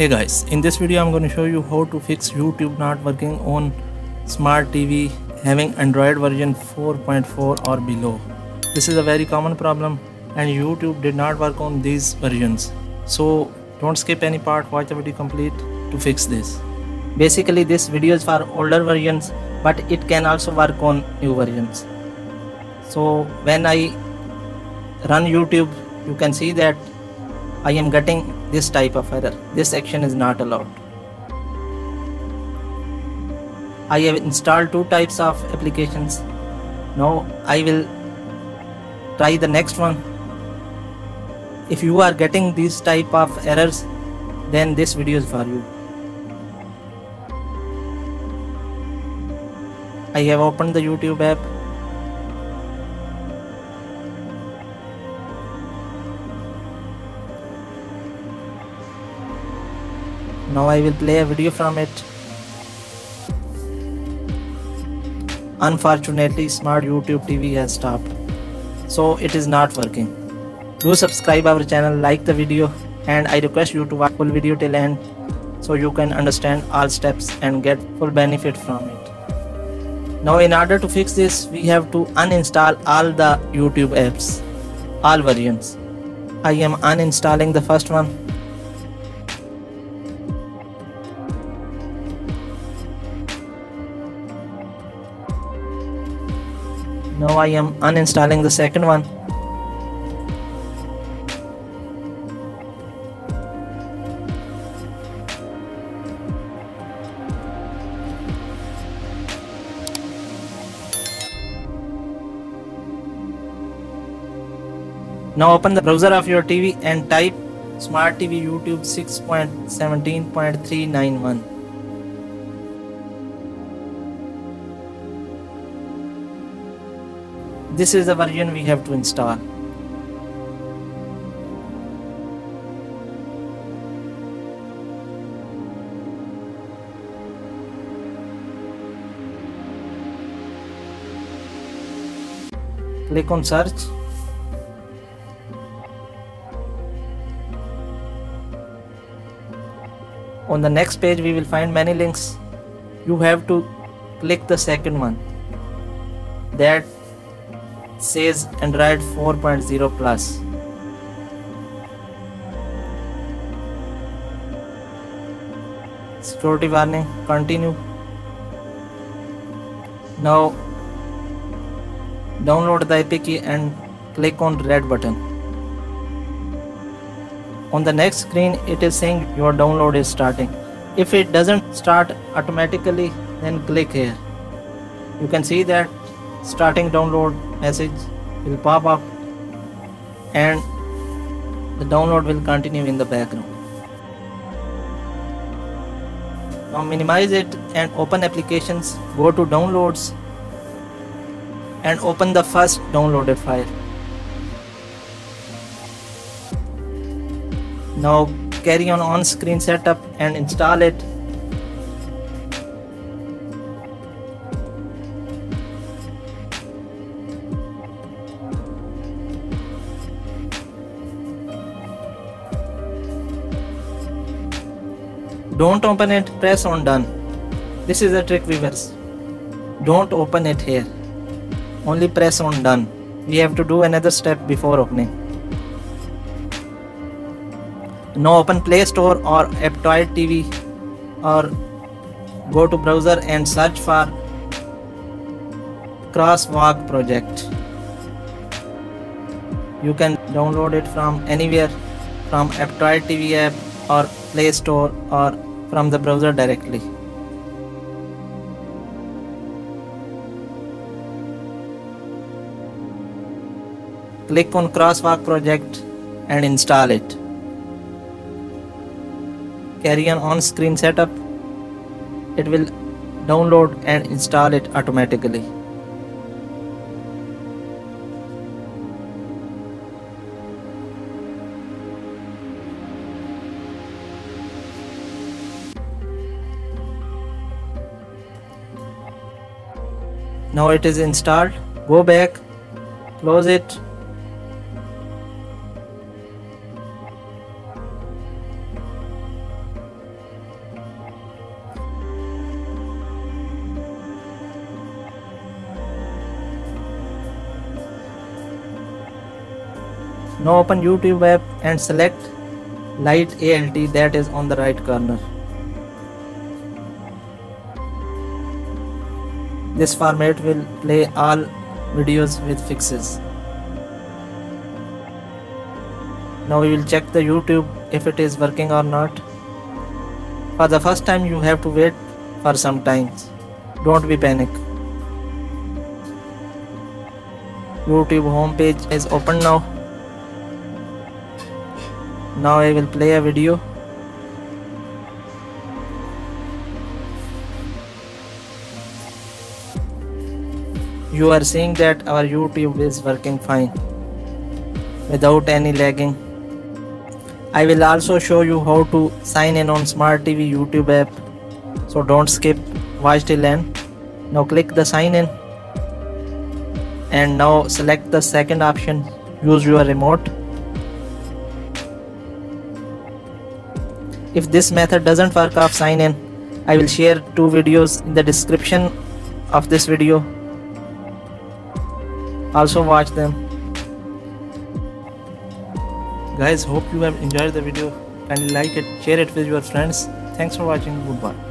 Hey guys, in this video I'm going to show you how to fix YouTube not working on smart TV having Android version 4.4 or below. This is a very common problem and YouTube did not work on these versions. So don't skip any part, watch the video complete to fix this. Basically this video is for older versions but it can also work on new versions. So when I run YouTube you can see that I am getting this type of error. This action is not allowed. I have installed two types of applications. Now I will try the next one. If you are getting these type of errors then this video is for you. I have opened the YouTube app Now I will play a video from it. Unfortunately, smart YouTube TV has stopped. So it is not working. Do subscribe our channel, like the video and I request you to watch full video till end so you can understand all steps and get full benefit from it. Now in order to fix this, we have to uninstall all the YouTube apps, all versions. I am uninstalling the first one Now I am uninstalling the second one. Now open the browser of your TV and type Smart TV YouTube 6.17.391. this is the version we have to install. Click on search. On the next page we will find many links. You have to click the second one. That says Android 4.0 plus. Security warning, continue. Now download the APK and click on red button. On the next screen it is saying your download is starting. If it doesn't start automatically then click here. You can see that starting download message will pop up and the download will continue in the background. Now minimize it and open applications, go to downloads and open the first downloaded file. Now carry on on-screen setup and install it Don't open it, press on done. This is a trick viewers. Don't open it here. Only press on done. We have to do another step before opening. Now open Play Store or Aptoide TV or go to browser and search for Crosswalk project. You can download it from anywhere from Aptoide TV app or Play Store or from the browser directly. Click on Crosswalk project and install it. Carry an on-screen setup. It will download and install it automatically. now it is installed. Go back. Close it. Now open youtube app and select light alt that is on the right corner. This format will play all videos with fixes. Now we will check the YouTube if it is working or not. For the first time you have to wait for some time. Don't be panic. YouTube homepage is open now. Now I will play a video. You are seeing that our YouTube is working fine without any lagging. I will also show you how to sign in on Smart TV YouTube app. So don't skip, watch till end. Now click the sign in and now select the second option use your remote. If this method doesn't work of sign in, I will share two videos in the description of this video. Also watch them. Guys, hope you have enjoyed the video. Kindly like it, share it with your friends. Thanks for watching. Goodbye.